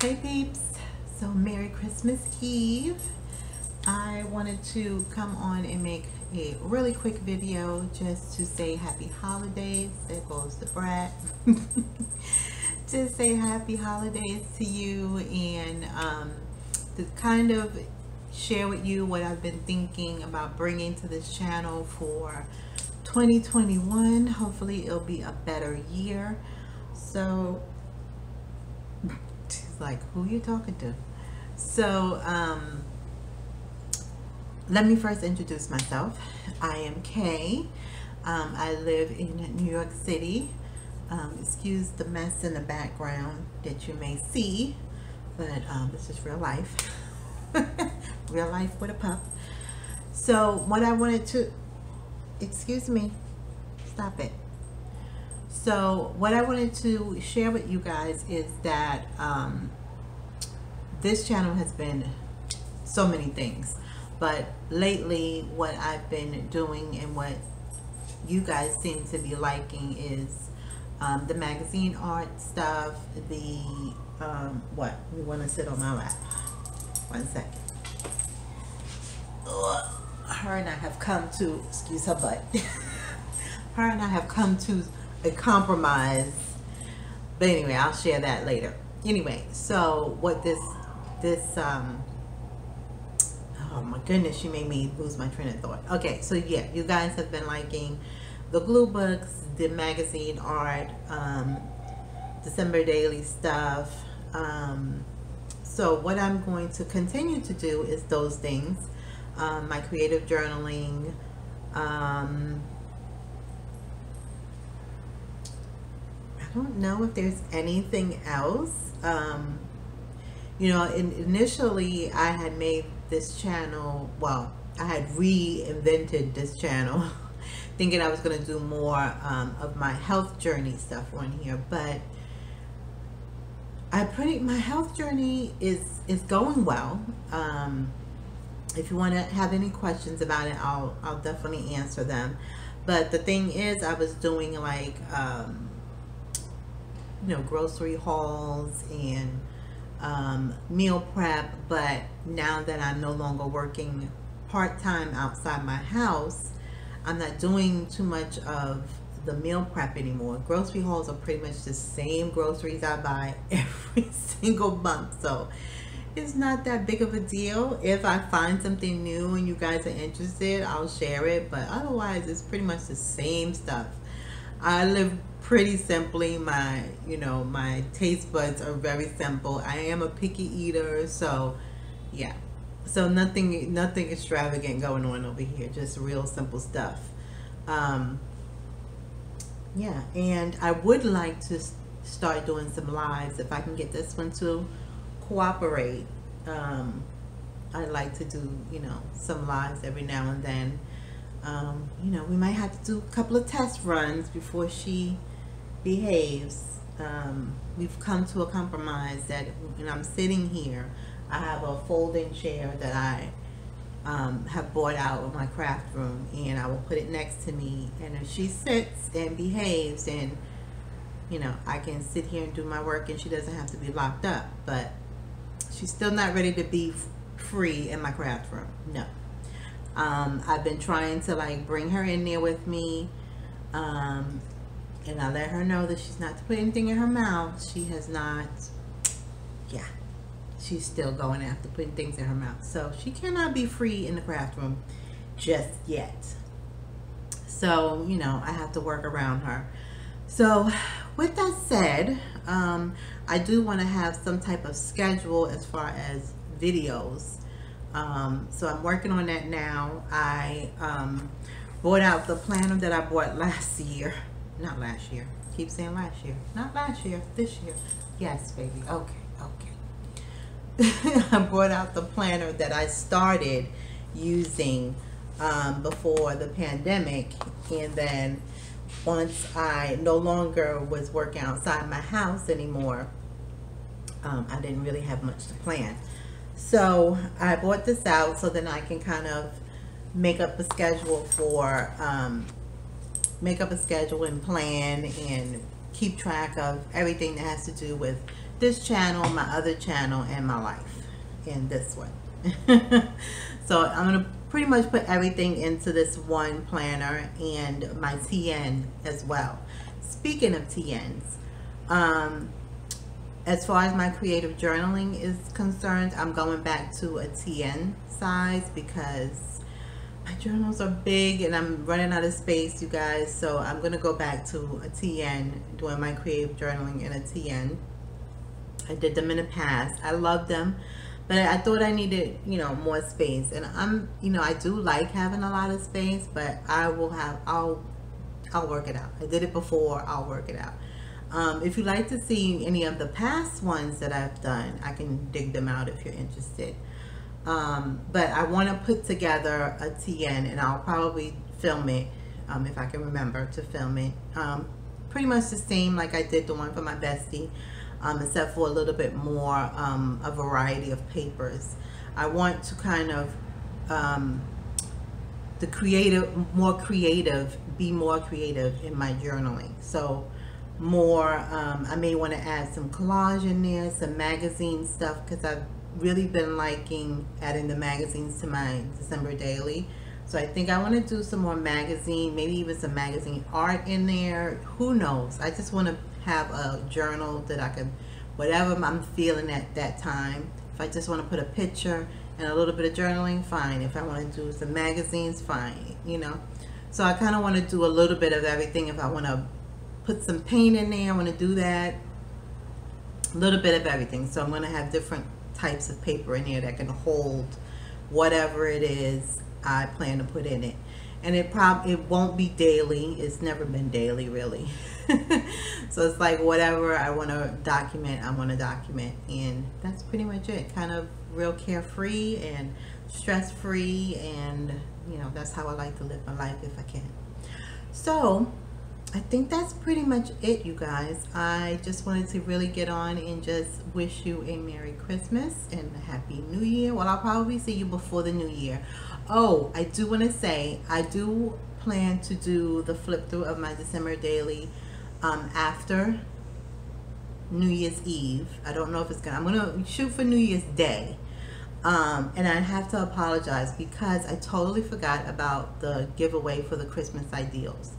Hey peeps, so Merry Christmas Eve. I wanted to come on and make a really quick video just to say happy holidays. There goes the brat. to say happy holidays to you and um, to kind of share with you what I've been thinking about bringing to this channel for 2021. Hopefully it'll be a better year. So like, who you talking to? So um, let me first introduce myself. I am Kay. Um, I live in New York City. Um, excuse the mess in the background that you may see, but um, this is real life. real life with a pup. So what I wanted to, excuse me, stop it. So what I wanted to share with you guys is that um, this channel has been so many things but lately what I've been doing and what you guys seem to be liking is um, the magazine art stuff the um, what? We want to sit on my lap? One second. Ugh. her and I have come to excuse her butt. Her and I have come to a compromise. But anyway I'll share that later. Anyway so what this this um oh my goodness you made me lose my train of thought. Okay so yeah you guys have been liking the glue books the magazine art um, december daily stuff. Um, so what i'm going to continue to do is those things um, my creative journaling um, I don't know if there's anything else. Um, you know in, initially I had made this channel well I had reinvented this channel thinking I was going to do more um, of my health journey stuff on here but I pretty my health journey is is going well. Um, if you want to have any questions about it I'll I'll definitely answer them. But the thing is I was doing like um, you know grocery hauls and um, meal prep but now that I'm no longer working part-time outside my house I'm not doing too much of the meal prep anymore. Grocery hauls are pretty much the same groceries I buy every single month. So it's not that big of a deal. If I find something new and you guys are interested I'll share it but otherwise it's pretty much the same stuff. I live pretty simply my you know my taste buds are very simple. I am a picky eater so yeah. So nothing nothing extravagant going on over here just real simple stuff. Um yeah and I would like to start doing some lives. If I can get this one to cooperate um I'd like to do you know some lives every now and then. Um, you know we might have to do a couple of test runs before she behaves, um, we've come to a compromise that when I'm sitting here, I have a folding chair that I um, have bought out of my craft room and I will put it next to me and if she sits and behaves and you know I can sit here and do my work and she doesn't have to be locked up but she's still not ready to be free in my craft room no. Um, I've been trying to like bring her in there with me um, and I let her know that she's not to put anything in her mouth. She has not, yeah, she's still going after putting things in her mouth. So she cannot be free in the craft room just yet. So, you know, I have to work around her. So with that said, um, I do want to have some type of schedule as far as videos. Um, so I'm working on that now. I um, bought out the planner that I bought last year not last year. Keep saying last year. Not last year, this year. Yes, baby. Okay, okay. I brought out the planner that I started using um, before the pandemic. And then once I no longer was working outside my house anymore, um, I didn't really have much to plan. So I bought this out so then I can kind of make up a schedule for um, make up a schedule and plan and keep track of everything that has to do with this channel, my other channel, and my life in this one. so I'm going to pretty much put everything into this one planner and my TN as well. Speaking of TNs, um, as far as my creative journaling is concerned, I'm going back to a TN size because my journals are big and I'm running out of space, you guys. So I'm going to go back to a TN, doing my creative journaling in a TN. I did them in the past. I love them but I thought I needed, you know, more space. And I'm, you know, I do like having a lot of space, but I will have, I'll, I'll work it out. I did it before, I'll work it out. Um, if you'd like to see any of the past ones that I've done, I can dig them out if you're interested. Um, but I want to put together a TN and I'll probably film it um, if I can remember to film it. Um, pretty much the same like I did the one for my bestie um, except for a little bit more um, a variety of papers. I want to kind of um, the creative, more creative, be more creative in my journaling. So more, I may want to add some collage in there, some magazine stuff because I've really been liking adding the magazines to my December daily. So I think I want to do some more magazine, maybe even some magazine art in there. Who knows? I just want to have a journal that I can, whatever I'm feeling at that time. If I just want to put a picture and a little bit of journaling, fine. If I want to do some magazines, fine, you know. So I kind of want to do a little bit of everything. If I want to put some paint in there, I want to do that. A little bit of everything. So I'm going to have different types of paper in here that can hold whatever it is I plan to put in it. And it probably it won't be daily. It's never been daily really. So it's like whatever I want to document I want to document. And that's pretty much it. Kind of real carefree and stress free and you know that's how I like to live my life if I can. So I think that's pretty much it you guys I just wanted to really get on and just wish you a Merry Christmas and a Happy New Year well I'll probably see you before the New Year Oh, I do want to say, I do plan to do the flip through of my December daily um, after New Year's Eve. I don't know if it's gonna, I'm gonna shoot for New Year's Day. Um, and I have to apologize because I totally forgot about the giveaway for the Christmas ideals.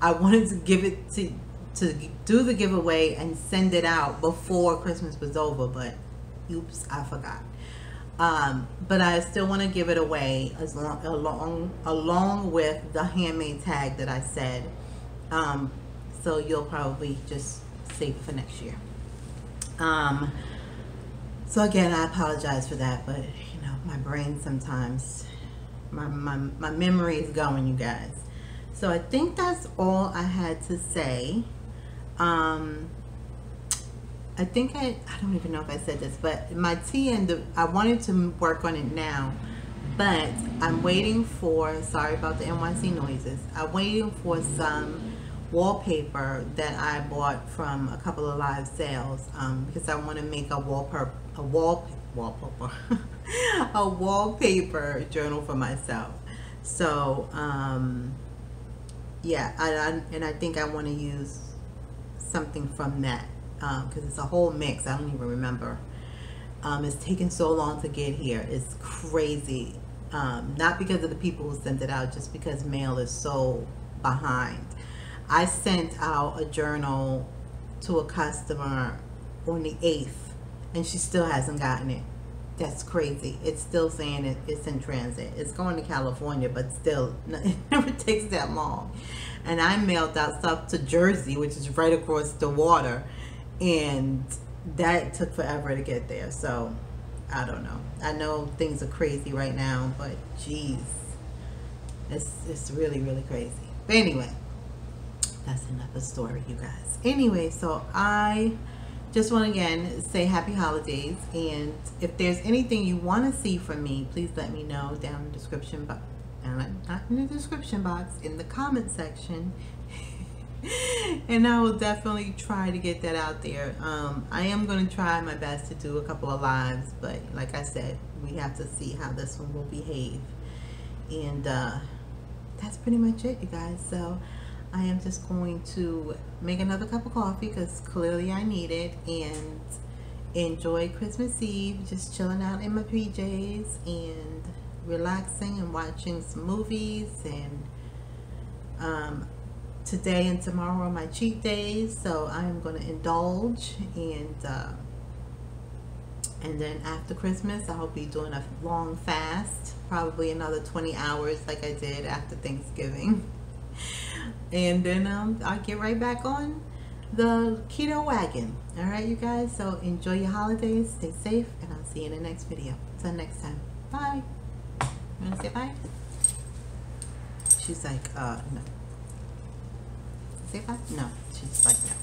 I wanted to give it to, to do the giveaway and send it out before Christmas was over, but oops, I forgot. Um, but I still want to give it away as long, along along with the handmade tag that I said. Um, so you'll probably just save it for next year. Um, so again, I apologize for that, but you know, my brain sometimes, my, my, my memory is going, you guys. So I think that's all I had to say. Um, I think I, I don't even know if I said this, but my TN, the I wanted to work on it now, but I'm waiting for, sorry about the NYC noises, I'm waiting for some wallpaper that I bought from a couple of live sales um, because I want to make a wallpaper, a wall, wallpaper, a wallpaper journal for myself. So, um, yeah, I, I, and I think I want to use something from that because um, it's a whole mix. I don't even remember. Um, it's taken so long to get here. It's crazy. Um, not because of the people who sent it out, just because mail is so behind. I sent out a journal to a customer on the 8th and she still hasn't gotten it. That's crazy. It's still saying it, it's in transit. It's going to California, but still, it never takes that long. And I mailed out stuff to Jersey, which is right across the water and that took forever to get there so I don't know I know things are crazy right now but geez it's, it's really really crazy but anyway that's another story you guys anyway so I just want to again say happy holidays and if there's anything you want to see from me please let me know down in the description box not in the description box in the comment section and I will definitely try to get that out there. Um, I am going to try my best to do a couple of lives, but like I said, we have to see how this one will behave. And uh, that's pretty much it, you guys. So I am just going to make another cup of coffee because clearly I need it. And enjoy Christmas Eve, just chilling out in my PJs and relaxing and watching some movies. And um, today and tomorrow are my cheat days, so I'm going to indulge and. Uh, and then after Christmas, I'll be doing a long fast, probably another 20 hours like I did after Thanksgiving. And then um, I'll get right back on the keto wagon. All right, you guys. So enjoy your holidays, stay safe, and I'll see you in the next video. Until next time. Bye. You want to say bye? She's like, uh, no. Say bye? No. She's like, no.